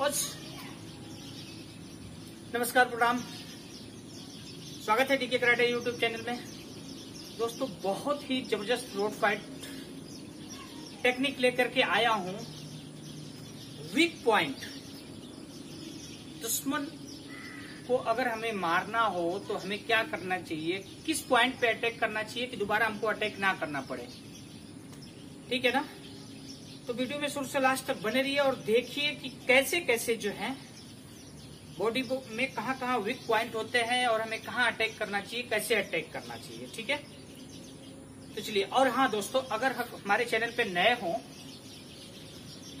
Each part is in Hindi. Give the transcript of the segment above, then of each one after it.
बस नमस्कार प्रणाम स्वागत है डीके कराटे यूट्यूब चैनल में। दोस्तों, बहुत ही ज़बरदस्त रोड फाइट टेक्निक लेकर के आया हूँ। वीक पॉइंट दुश्मन को अगर हमें मारना हो तो हमें क्या करना चाहिए? किस पॉइंट पे अटैक करना चाहिए कि दोबारा हमको अटैक ना करना पड़े? ठीक है ना? तो वीडियो में शुरू से लास्ट तक बने रहिए और देखिए कि कैसे कैसे जो है बॉडी में कहाँ वीक पॉइंट होते हैं और हमें कहाँ अटैक करना चाहिए, कैसे अटैक करना चाहिए, ठीक है? तो चलिए, और हाँ दोस्तों, अगर हमारे चैनल पे नए हों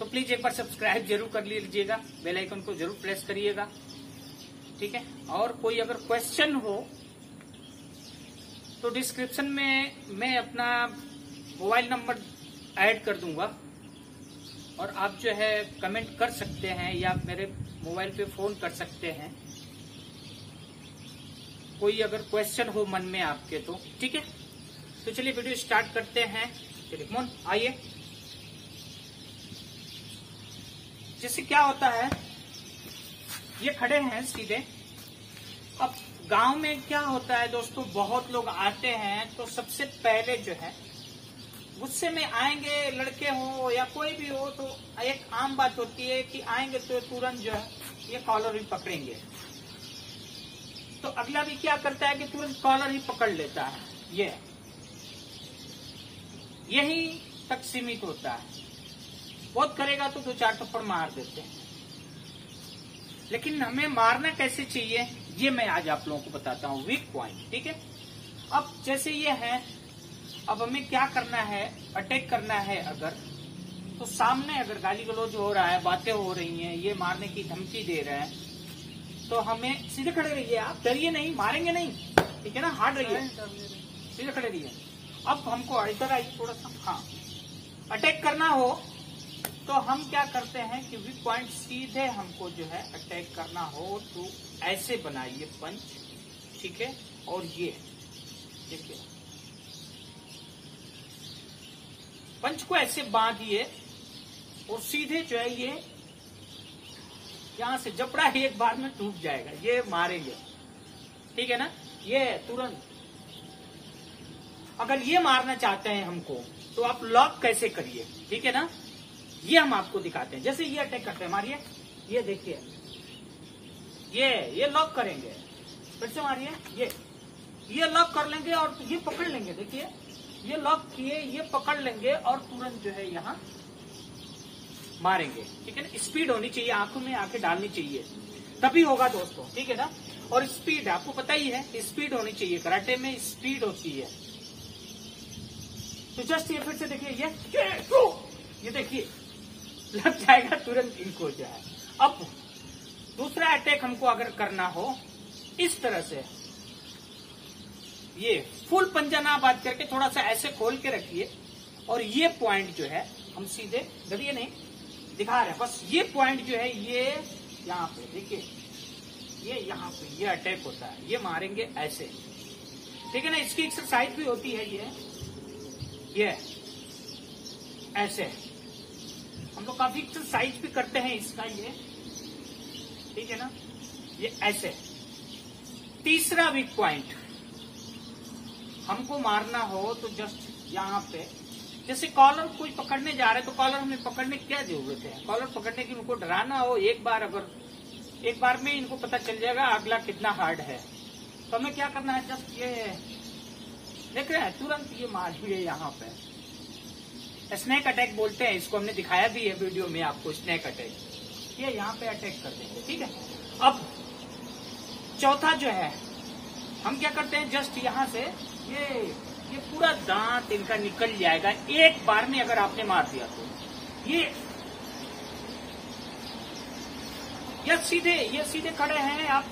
तो प्लीज़ एक बार सब्सक्राइब ज़रूर कर लीजिएगा बेल आइकन को ज़रूर प्रेस करिएगा, ठीक है? और कोई अगर क्वेश्चन हो तो डिस्क्रिप्शन में मैं अपना मोबाइल नंबर ऐड कर दूँगा। और आप जो है कमेंट कर सकते हैं या मेरे मोबाइल पे फ़ोन कर सकते हैं। कोई अगर क्वेश्चन हो मन में आपके तो ठीक है? तो चलिए वीडियो स्टार्ट करते हैं। मोन आइए। जैसे क्या होता है, ये खड़े हैं सीधे। अब गाँव में क्या होता है दोस्तों, बहुत लोग आते हैं तो सबसे पहले जो है गुस्से में आएँगे, लड़के हो या कोई भी हो तो एक आम बात होती है कि आएँगे तो तुरंत जो है, ये कॉलर भी पकड़ेंगे। तो अगला भी क्या करता है कि तुरंत कॉलर ही पकड़ लेता है, ये। यही तक सीमित होता है। बहुत करेगा तो दो चार थप्पड़ मार देते हैं। लेकिन हमें मारना कैसे चाहिए, ये मैं आज आप लोगों को बताता हूँ वीक पॉइंट ठीक है? अब जैसे ये है अब हमें क्या करना है? अटैक करना है अगर तो सामने अगर गाली गलौज हो रहा है बातें हो रही हैं ये मारने की धमकी दे रहे हैं तो हमें सीधे खड़े रहिए आप। डरिए नहीं मारेंगे नहीं। ठीक है ना? हार्ड रहिए। सीधे खड़े रहिए। अब हमको इधर आइए थोड़ा सा। हाँ। अटैक करना हो तो हम क्या करते हैं कि वीक पॉइंट सीधे हमको जो है अटैक करना हो तो ऐसे बनाइए पंच ठीक है? और ये देखिए। पंच को ऐसे बांधिए और सीधे जो है ये यहाँ से जपड़ा ही एक बार में टूट जाएगा। ये मारेंगे। ठीक है ना? ये तुरंत। अगर ये मारना चाहते हैं हमको तो आप लॉक कैसे करिए? ठीक है ना? ये हम आपको दिखाते हैं। जैसे ये अटैक करते हैं, मारिए। ये देखिए। ये ये लॉक करेंगे। फिर से मारिए। ये ये लॉक कर लेंगे और ये पकड़ लेंगे। देखिए। ये लॉक किए, ये पकड़ लेंगे और तुरंत जो है यहाँ मारेंगे। ठीक है ना? स्पीड होनी चाहिए, आँखों में आँखें डालनी चाहिए। तभी होगा दोस्तों, ठीक है ना? और स्पीड आपको पता ही है स्पीड होनी चाहिए। कराटे में स्पीड होती है। तो जस्ट ये फिर से देखिए, ये ये देखिए, लग जाएगा तुरंत इनको है। अब दूसरा अटैक हमको अगर करना हो, इस तरह से, ये फुल पंजाना बात करके थोड़ा सा ऐसे खोल के रखिए। और ये पॉइंट जो है, हम सीधे डरिए नहीं, दिखा रहे बस ये पॉइंट जो है, ये यहाँ पे, देखिए। ये यहाँ पे, ये अटैक होता है। ये मारेंगे ऐसे। ठीक है ना? इसकी एक्सरसाइज भी होती है ये। ये ऐसे हम लोग काफ़ी एक्सरसाइज भी करते हैं इसका ये। ठीक है ना? ये ऐसे तीसरा वीक पॉइंट हमको मारना हो तो जस्ट यहाँ पे। जैसे कॉलर कोई पकड़ने जा रहे तो कॉलर हमें पकड़ने क्या ज़रूरत है? कॉलर पकड़ने की उनको डराना हो एक बार अगर, एक बार में इनको पता चल जाएगा अगला कितना हार्ड है। तो हमें क्या करना है? जस्ट ये देख रहे हैं, तुरंत ये मार दिए यहाँ पे। स्नैक अटैक बोलते हैं, इसको हमने दिखाया भी है वीडियो में आपको स्नैक अटैक ये यहाँ पे अटैक कर देंगे ठीक है? अब, चौथा जो है, हम क्या करते हैं? जस्ट यहाँ से ये ये पूरा दांत इनका निकल जाएगा। एक बार में अगर आपने मार दिया तो। ये, या सीधे, ये सीधे खड़े हैं आप।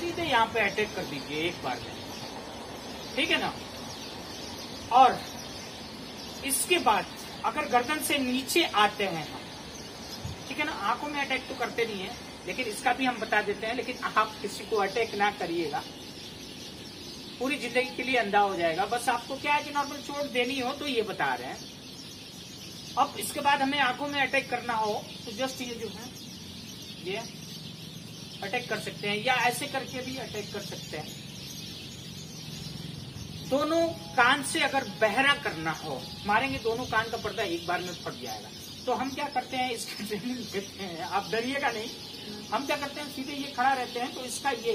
सीधे यहाँ पे अटैक कर दीजिए एक बार में। ठीक है ना? और इसके बाद अगर गर्दन से नीचे आते हैं हम, ठीक है ना? आँखों में अटैक तो करते नहीं है, लेकिन इसका भी हम बता देते हैं, लेकिन आप किसी को अटैक ना करिएगा। पूरी ज़िंदगी के लिए अंधा हो जाएगा। बस आपको क्या है कि नॉर्मल चोट देनी हो तो ये बता रहे हैं। अब इसके बाद हमें आँखों में अटैक करना हो तो जस्ट ये जो है, ये अटैक कर सकते हैं, या ऐसे करके भी अटैक कर सकते हैं। दोनों कान से अगर बहरा करना हो, मारेंगे दोनों कान का पर्दा एक बार में फट जाएगा। तो हम क्या करते हैं, इसकी ट्रेनिंग देते हैं। आप डरिएगा नहीं। हम क्या करते हैं, सीधे ये खड़ा रहते हैं तो इसका ये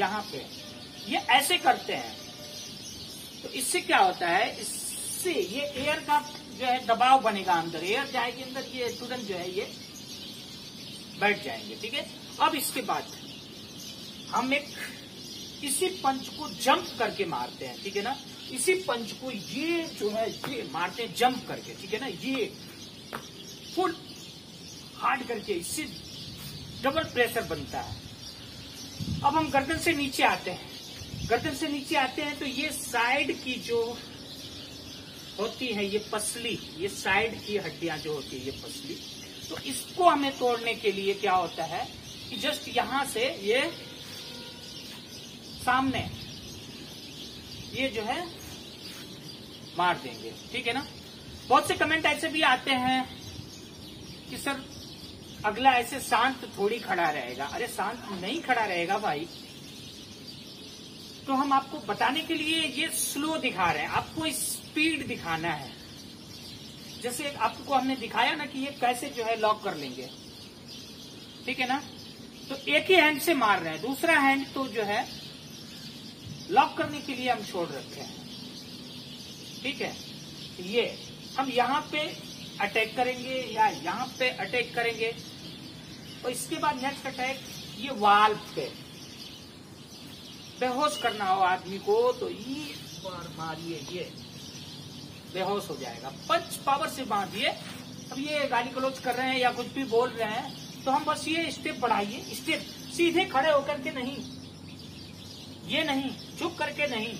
यहाँ पे ये ऐसे करते हैं। तो इससे क्या होता है? इससे ये एयर का जो है दबाव बनेगा अंदर। एयर जाएगी अंदर, ये तुरंत जो है ये बैठ जाएँगे, ठीक है? अब इसके बाद हम एक इसी पंच को जंप करके मारते हैं, ठीक है ना? इसी पंच को ये जो है, ये मारते हैं जंप करके, ठीक है ना? ये फुल हार्ड करके इससे डबल प्रेशर बनता है। अब हम गर्दन से नीचे आते हैं। गर्दन से नीचे आते हैं तो ये साइड की जो होती है ये पसली, ये साइड की हड्डियाँ जो होती है ये पसली। तो इसको हमें तोड़ने के लिए क्या होता है कि जस्ट यहाँ से ये सामने ये जो है मार देंगे, ठीक है ना? बहुत से कमेंट ऐसे भी आते हैं कि सर, अगला ऐसे शांत थोड़ी खड़ा रहेगा। अरे शांत नहीं खड़ा रहेगा भाई। तो हम आपको बताने के लिए ये स्लो दिखा रहे हैं। आपको स्पीड दिखाना है। जैसे आपको हमने दिखाया ना कि ये कैसे जो है लॉक कर लेंगे। ठीक है ना? तो एक ही हैंड से मार रहे हैं। दूसरा हैंड तो जो है लॉक करने के लिए हम छोड़ रखे हैं। ठीक है? ये, हम यहाँ पे अटैक करेंगे या यहाँ पे अटैक करेंगे। और इसके बाद नेक्स्ट अटैक ये वाल पे। बेहोश करना हो आदमी को तो ये बार मारिए, ये। बेहोश हो जाएगा। पंच पावर से बांधिए। अब ये गाली गलोच कर रहे हैं या कुछ भी बोल रहे हैं तो हम बस ये स्टेप बढ़ाइए। स्टेप सीधे खड़े होकर के नहीं। ये नहीं, झुक करके नहीं।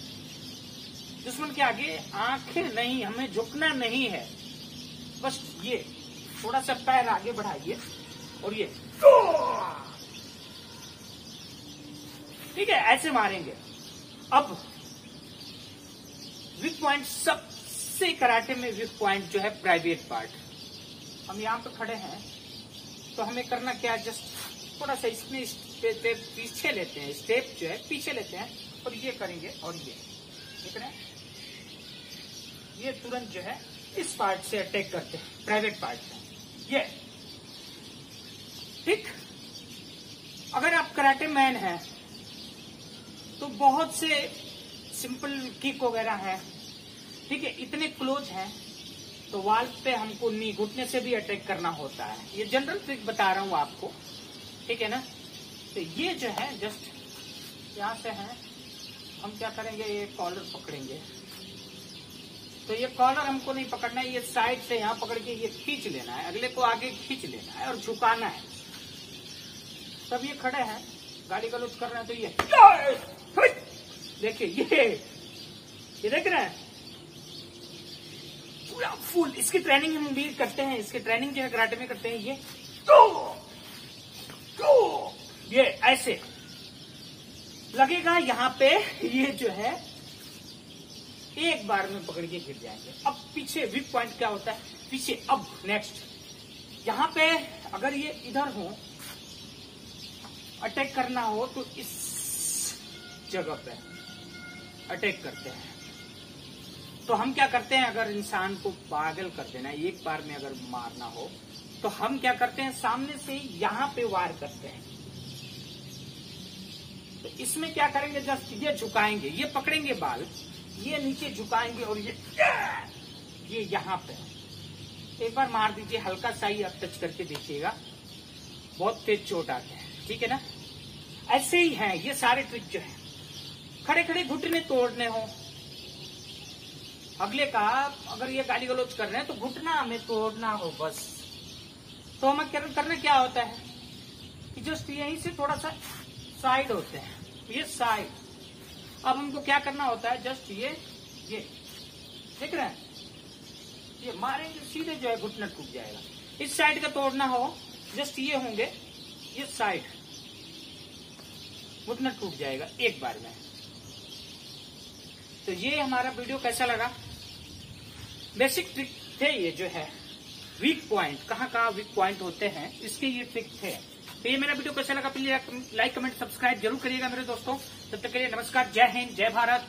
दुश्मन के आगे आँखें नहीं, हमें झुकना नहीं है। बस ये, थोड़ा सा पैर आगे बढ़ाइए। और ये। ठीक है, ऐसे मारेंगे। अब वीक पॉइंट सबसे कराटे में वीक पॉइंट जो है प्राइवेट पार्ट हम यहाँ पे खड़े हैं तो हमें करना क्या जस्ट थोड़ा सा इसमें स्टेप पीछे लेते हैं स्टेप जो है, पीछे लेते हैं, और ये करेंगे, और ये। देख रहे हैं? ये तुरंत जो है, इस पार्ट से अटैक करते हैं प्राइवेट पार्ट से। ये। ठीक? अगर आप कराटे मैन हैं तो बहुत से सिंपल किक वगैरह है। ठीक है, इतने क्लोज हैं तो वाल पे हमको नी घुटने से भी अटैक करना होता है। ये जनरल ट्रिक बता रहा हूँ आपको। ठीक है ना? तो ये जो है जस्ट यहाँ से है। हम क्या करेंगे, ये कॉलर पकड़ेंगे। तो ये कॉलर हमको नहीं पकड़ना है, ये साइड से यहाँ पकड़ के ये खींच लेना है। अगले को आगे खींच लेना है और झुकाना है। तब ये खड़े हैं। गाड़ी गलोच कर रहे हैं तो ये देखिए ये ये देख रहे हैं। पूरा फुल इसकी ट्रेनिंग हम भी करते हैं इसकी ट्रेनिंग जो है कराटे में करते हैं ये तो, तो, ये ऐसे। लगेगा यहाँ पे ये जो है एक बार में पकड़ के गिर जाएँगे। अब पीछे वीक पॉइंट क्या होता है? पीछे अब नेक्स्ट यहाँ पे अगर ये इधर हो अटैक करना हो तो इस जगह पे। अटैक करते हैं। तो हम क्या करते हैं? अगर इंसान को पागल कर देना एक बार में अगर मारना हो तो हम क्या करते हैं? सामने से यहाँ पे वार करते हैं। तो इसमें क्या करेंगे? जस्ट ये झुकाएँगे, ये पकड़ेंगे बाल, ये नीचे झुकाएँगे और ये ये यहाँ पे। एक बार मार दीजिए, हल्का सा ही आप टच करके देखिएगा। बहुत तेज चोट आते हैं, ठीक है ना? ऐसे ही है, ये सारे ट्रिक जो है। खड़े खड़े घुटने तोड़ने हो। अगले का, अगर ये गाली गलोच कर रहे हैं तो घुटना हमें तोड़ना हो बस। तो हमें करना क्या होता है? कि जस्ट यहीं से थोड़ा सा साइड होते हैं, ये साइड अब हमको क्या करना होता है? जस्ट ये ये। देख रहे हैं? ये मारेंगे, सीधे जो है घुटना टूट जाएगा। इस साइड का तोड़ना हो जस्ट ये होंगे, ये साइड घुटना टूट जाएगा एक बार में। तो ये हमारा वीडियो कैसा लगा? बेसिक ट्रिक थे ये जो है। वीक पॉइंट कहाँ कहाँ वीक पॉइंट होते हैं, इसके ये ट्रिक थे। तो ये मेरा वीडियो कैसा लगा प्लीज़ लाइक कमेंट सब्सक्राइब ज़रूर करिएगा मेरे दोस्तों। तब तक के लिए नमस्कार, जय हिंद, जय भारत